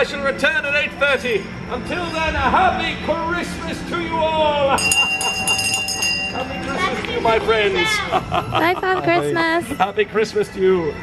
I shall return at 8.30. Until then, a happy Christmas to you all. happy Christmas to you, my friends. Bye, Father Christmas. happy Christmas to you.